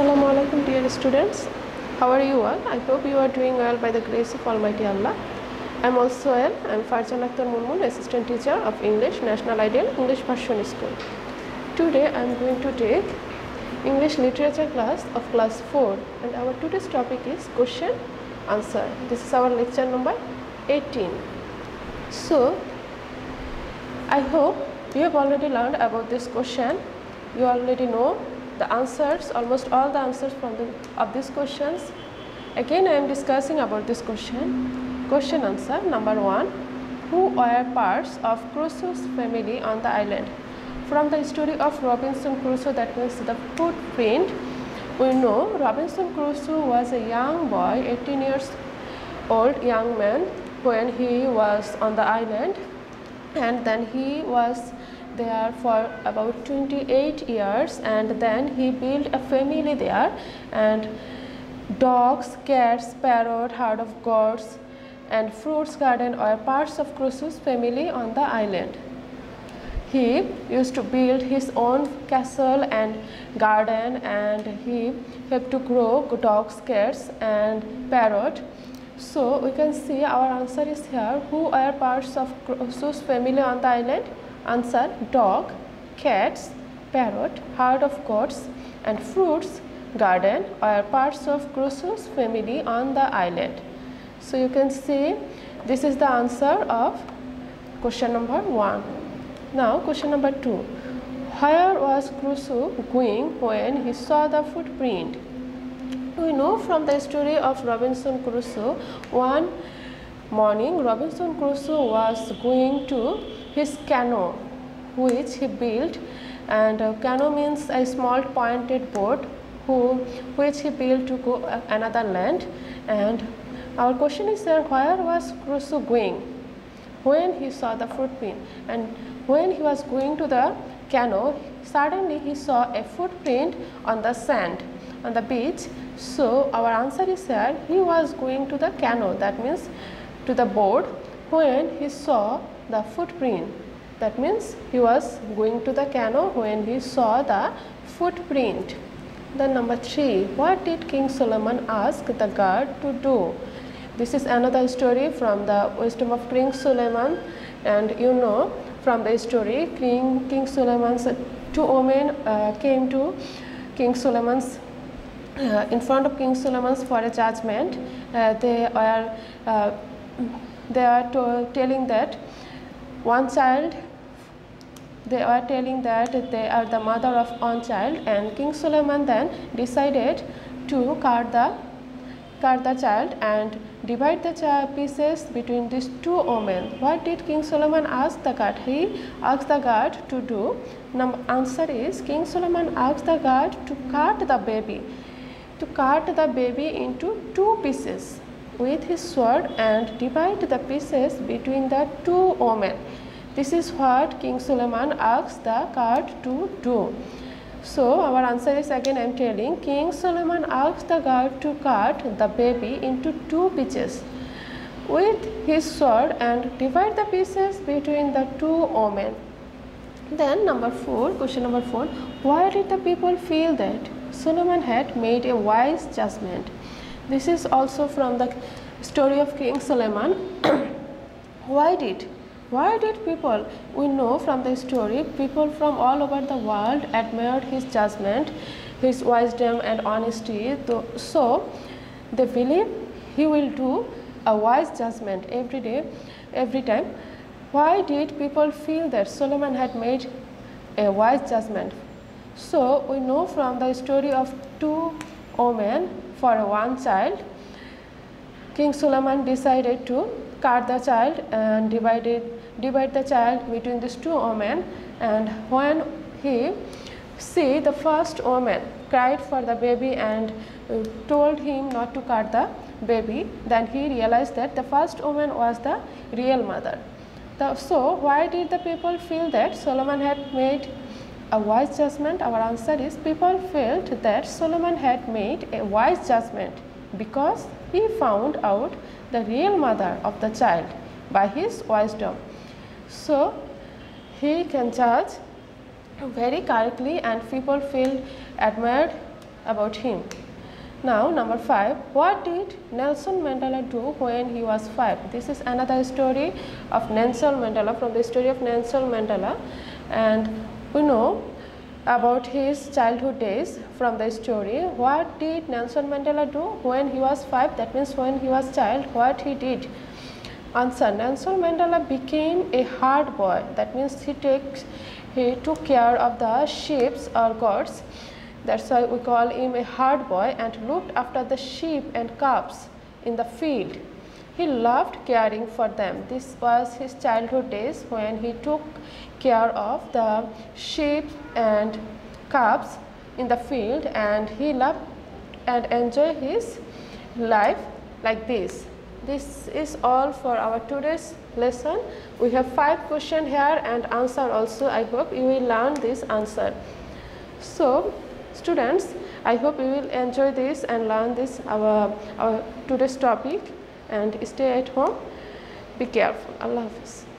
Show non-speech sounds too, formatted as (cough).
Assalamu alaikum dear students. How are you all? I hope you are doing well by the grace of Almighty Allah. I am also well. I am Farjana Akter Moonmoon, assistant teacher of English National Ideal English Version School. Today I am going to take English literature class of class 4 and our today's topic is question answer. This is our lecture number 18. So I hope you have already learned about this question. You already know the answers, almost all the answers from the, of these questions. Again I am discussing about this question. Question answer number 1. Who were parts of Crusoe's family on the island? From the story of Robinson Crusoe that means the footprint, we know Robinson Crusoe was a young boy, 18 years old young man when he was on the island and then he was there for about 28 years and then he built a family there and dogs, cats, parrot, herd of goats and fruits garden are parts of Crusoe's family on the island. He used to build his own castle and garden and he helped to grow dogs, cats and parrot. So we can see our answer is here. Who are parts of Crusoe's family on the island? Answer dog, cats, parrot, herd of goats and fruits garden are parts of Crusoe's family on the island. So you can see this is the answer of question number 1. Now question number 2. Where was Crusoe going when he saw the footprint? We know from the story of Robinson Crusoe, one morning Robinson Crusoe was going to his canoe which he built and uh, canoe means a small pointed boat who, which he built to go uh, another land and our question is there where was Crusoe going when he saw the footprint and when he was going to the canoe, suddenly he saw a footprint on the sand on the beach. So our answer is here, he was going to the canoe that means to the boat when he saw the footprint. That means he was going to the canoe when he saw the footprint. Then number 3, what did King Solomon ask the guard to do? This is another story from the wisdom of King Solomon and you know from the story King, King Solomon's two women uh, came to King Solomon's uh, in front of King Solomon's for a judgment. Uh, they are uh, they are telling that one child they are telling that they are the mother of one child and King Solomon then decided to cut the cut the child and divide the pieces between these two women. What did King Solomon ask the God? He asked the God to do. Number answer is King Solomon asked the God to cut the baby, to cut the baby into two pieces with his sword and divide the pieces between the two women. This is what King Solomon asked the guard to do. So our answer is again I am telling King Solomon asked the guard to cut the baby into two pieces with his sword and divide the pieces between the two women. Then number 4, question number 4, why did the people feel that Solomon had made a wise judgment? This is also from the story of King Solomon. (coughs) why did why did people, we know from the story, people from all over the world admired his judgment, his wisdom and honesty. So, they believe he will do a wise judgment every day, every time. Why did people feel that Solomon had made a wise judgment? So, we know from the story of two women for one child, King Solomon decided to cut the child and divided divide the child between these two women and when he see the first woman cried for the baby and uh, told him not to cut the baby then he realized that the first woman was the real mother. The, so why did the people feel that Solomon had made a wise judgment? Our answer is people felt that Solomon had made a wise judgment because he found out the real mother of the child by his wisdom. So, he can judge very correctly and people feel admired about him. Now number 5 what did Nelson Mandela do when he was 5 this is another story of Nelson Mandela from the story of Nelson Mandela and we know about his childhood days from the story. What did Nelson Mandela do when he was 5 that means when he was child what he did? Answer Nelson Mandela became a hard boy. That means he takes he took care of the sheep or goats. That's why we call him a hard boy and looked after the sheep and calves in the field. He loved caring for them. This was his childhood days when he took care of the sheep and calves in the field and he loved and enjoyed his life like this. This is all for our today's lesson. We have five questions here and answer also. I hope you will learn this answer. So, Students, I hope you will enjoy this and learn this our, our today's topic and stay at home. Be careful. Allah Hafiz.